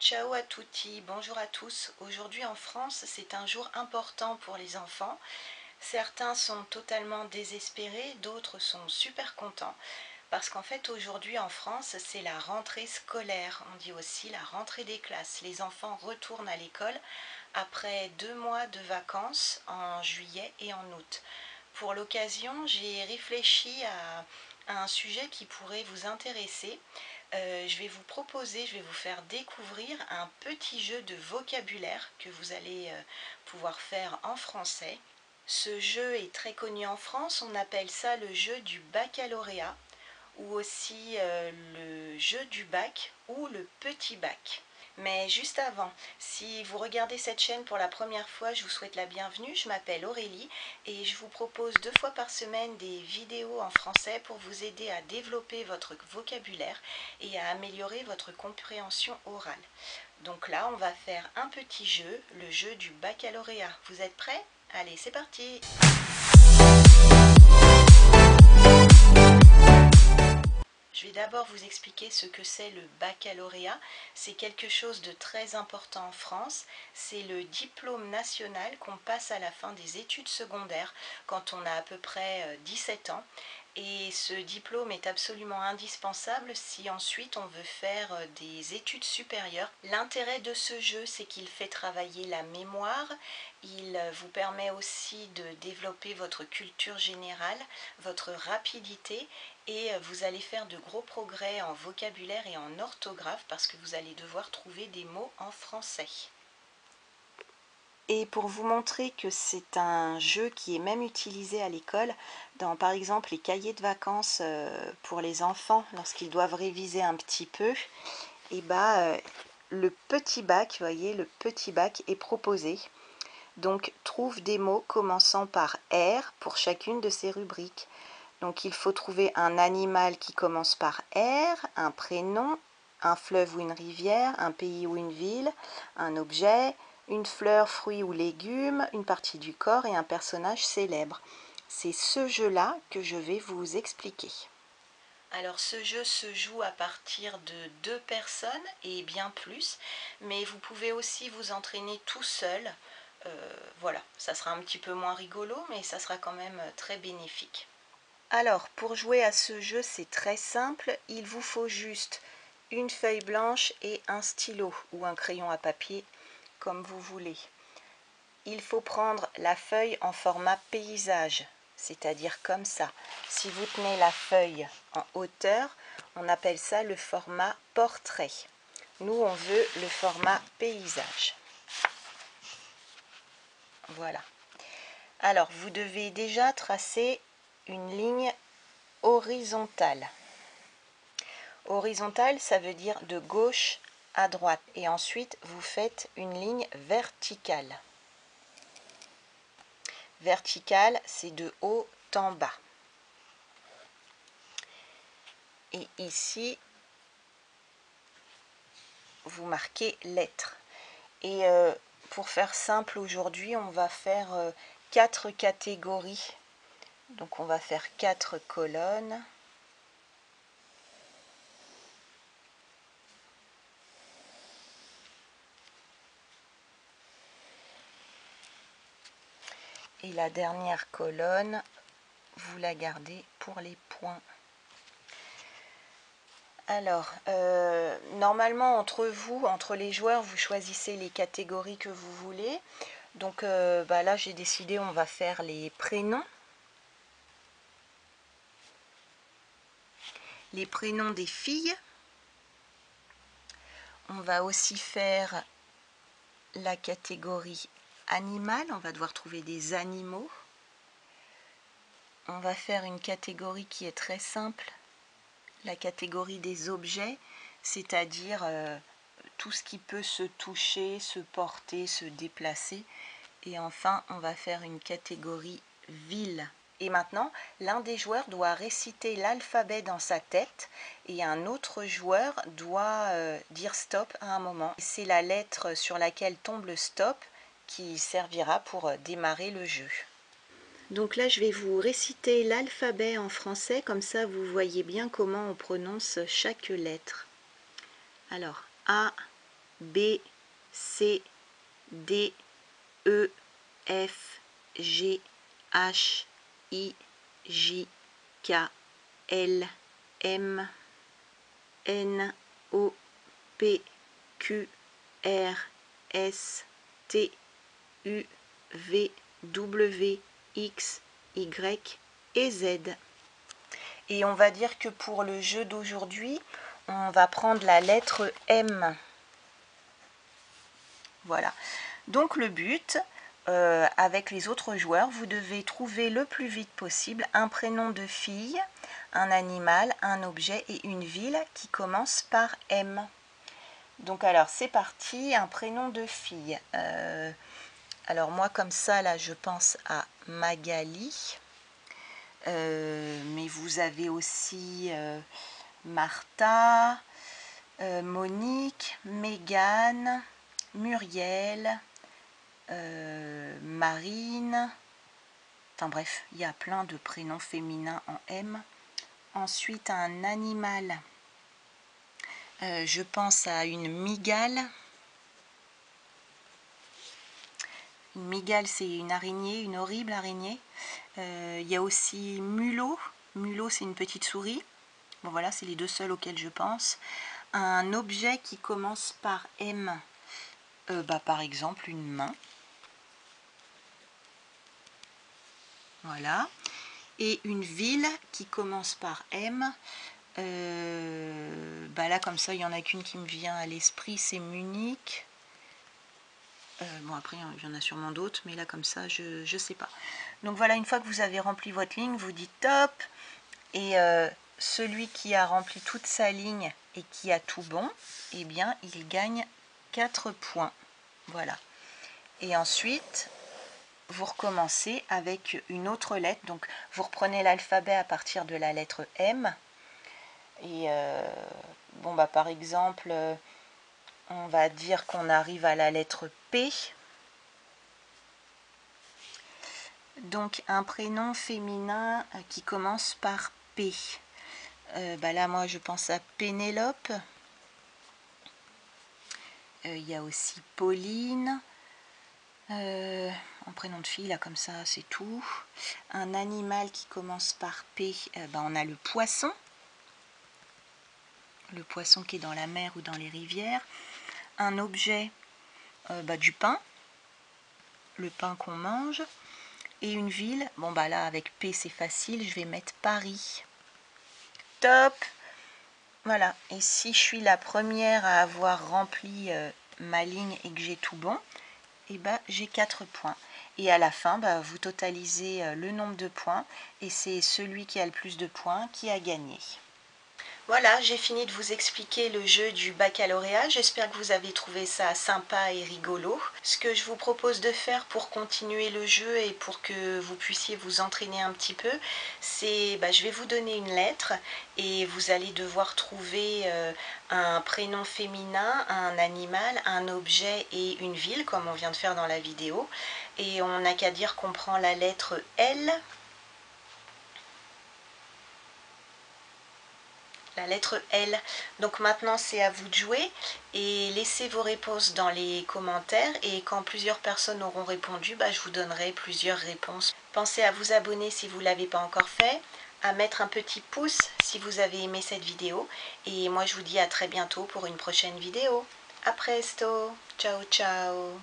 Ciao à tutti, bonjour à tous. Aujourd'hui en France, c'est un jour important pour les enfants. Certains sont totalement désespérés, d'autres sont super contents. Parce qu'en fait, aujourd'hui en France, c'est la rentrée scolaire. On dit aussi la rentrée des classes. Les enfants retournent à l'école après deux mois de vacances en juillet et en août. Pour l'occasion, j'ai réfléchi à, un sujet qui pourrait vous intéresser. Euh, je vais vous proposer, je vais vous faire découvrir un petit jeu de vocabulaire que vous allez euh, pouvoir faire en français. Ce jeu est très connu en France, on appelle ça le jeu du baccalauréat ou aussi euh, le jeu du bac ou le petit bac. Mais juste avant, si vous regardez cette chaîne pour la première fois, je vous souhaite la bienvenue. Je m'appelle Aurélie et je vous propose deux fois par semaine des vidéos en français pour vous aider à développer votre vocabulaire et à améliorer votre compréhension orale. Donc là, on va faire un petit jeu, le jeu du baccalauréat. Vous êtes prêts? Allez, c'est parti Je vais d'abord vous expliquer ce que c'est le baccalauréat. C'est quelque chose de très important en France. C'est le diplôme national qu'on passe à la fin des études secondaires quand on a à peu près 17 euh, ans. Et ce diplôme est absolument indispensable si ensuite on veut faire euh, des études supérieures. L'intérêt de ce jeu, c'est qu'il fait travailler la mémoire, il euh, vous permet aussi de développer votre culture générale, votre rapidité et euh, vous allez faire de gros progrès en vocabulaire et en orthographe parce que vous allez devoir trouver des mots en français. Et pour vous montrer que c'est un jeu qui est même utilisé à l'école, dans par exemple les cahiers de vacances euh, pour les enfants, lorsqu'ils doivent réviser un petit peu, et eh bah, ben, euh, le petit bac, voyez, le petit bac est proposé. Donc trouve des mots commençant par R pour chacune de ces rubriques. Donc il faut trouver un animal qui commence par R, un prénom, un fleuve ou une rivière, un pays ou une ville, un objet, une fleur, fruit ou légume, une partie du corps et un personnage célèbre. C'est ce jeu-là que je vais vous expliquer. Alors ce jeu se joue à partir de deux personnes et bien plus, mais vous pouvez aussi vous entraîner tout seul. Euh, voilà, ça sera un petit peu moins rigolo, mais ça sera quand même très bénéfique. Alors, pour jouer à ce jeu, c'est très simple. Il vous faut juste une feuille blanche et un stylo ou un crayon à papier comme vous voulez. Il faut prendre la feuille en format paysage, c'est-à-dire comme ça. Si vous tenez la feuille en hauteur, on appelle ça le format portrait. Nous, on veut le format paysage. Voilà. Alors, vous devez déjà tracer une ligne horizontale. Horizontale, ça veut dire de gauche à droite et ensuite vous faites une ligne verticale. Verticale, c'est de haut en bas. Et ici, vous marquez lettres. Et euh, pour faire simple aujourd'hui, on va faire euh, quatre catégories. Donc on va faire quatre colonnes. et la dernière colonne vous la gardez pour les points alors, euh, normalement, entre vous, entre les joueurs, vous choisissez les catégories que vous voulez. Donc euh, bah là, j'ai décidé, on va faire les prénoms. Les prénoms des filles. On va aussi faire la catégorie animal, on va devoir trouver des animaux. On va faire une catégorie qui est très simple, la catégorie des objets, c'est-à-dire euh, tout ce qui peut se toucher, se porter, se déplacer. Et enfin, on va faire une catégorie ville. Et maintenant, l'un des joueurs doit réciter l'alphabet dans sa tête et un autre joueur doit euh, dire stop à un moment. C'est la lettre sur laquelle tombe le stop qui servira pour euh, démarrer le jeu. Donc là, je vais vous réciter l'alphabet en français, comme ça vous voyez bien comment on prononce chaque lettre. Alors, A, B, C, D, E, F, G, H, I, J, K, L, M, N, O, P, Q, R, S, T, U, V, W, X, Y et Z. Et on va dire que pour le jeu d'aujourd'hui, on va prendre la lettre M. Voilà. Donc le but, euh, avec les autres joueurs, vous devez trouver le plus vite possible un prénom de fille, un animal, un objet et une ville qui commence par M. Donc alors c'est parti, un prénom de fille. Euh, alors moi comme ça là je pense à Magali. Euh, mais vous avez aussi Martha, Monique, Mégane, Muriel, Marine. Enfin bref, il y a plein de prénoms féminins en M. Ensuite, un animal. je pense à une migale. Une migale, c'est une araignée, une horrible araignée. Euh, il y a aussi mulot. Mulot, c'est une petite souris. Bon, voilà, c'est les deux seuls auxquels je pense. Un objet qui commence par M, euh, bah, par exemple une main. Voilà. Et une ville qui commence par M. Euh, bah là, comme ça, il n'y en a qu'une qui me vient à l'esprit, c'est Munich. Euh, bon, après, il y en a sûrement d'autres, mais là, comme ça, je ne sais pas. Donc voilà, une fois que vous avez rempli votre ligne, vous dites top. Et euh, celui qui a rempli toute sa ligne et qui a tout bon, eh bien, il gagne 4 points. Voilà. Et ensuite, vous recommencez avec une autre lettre. Donc, vous reprenez l'alphabet à partir de la lettre M. Et, euh, bon, bah, par exemple on va dire qu'on arrive à la lettre P. Donc un prénom féminin euh, qui commence par P. Euh, bah là, moi, je pense à Pénélope. Euh, il y a aussi Pauline. Un prénom de fille, là, comme ça, c'est tout. Un animal qui commence par P, bah, on a le poisson. Le poisson qui est dans la mer ou dans les rivières un objet bah, du pain, le pain qu'on mange, et une ville. Bon bah là avec P c'est facile, je vais mettre Paris. Top Voilà, et si je suis la première à avoir rempli euh, ma ligne et que j'ai tout bon, eh bah j'ai 4 points. Et à la fin, bah, vous totalisez euh, le nombre de points et c'est celui qui a le plus de points qui a gagné. Voilà, j'ai fini de vous expliquer le jeu du baccalauréat. J'espère que vous avez trouvé ça sympa et rigolo. Ce que je vous propose de faire pour continuer le jeu et pour que vous puissiez vous entraîner un petit peu, c'est bah, je vais vous donner une lettre et vous allez devoir trouver euh, un prénom féminin, un animal, un objet et une ville comme on vient de faire dans la vidéo. Et on n'a qu'à dire qu'on prend la lettre L la lettre L. Donc maintenant c'est à vous de jouer et laissez vos réponses dans les commentaires et quand plusieurs personnes auront répondu, bah, je vous donnerai plusieurs réponses. Pensez à vous abonner si vous ne l'avez pas encore fait, à mettre un petit pouce si vous avez aimé cette vidéo et moi je vous dis à très bientôt pour une prochaine vidéo. A presto, ciao ciao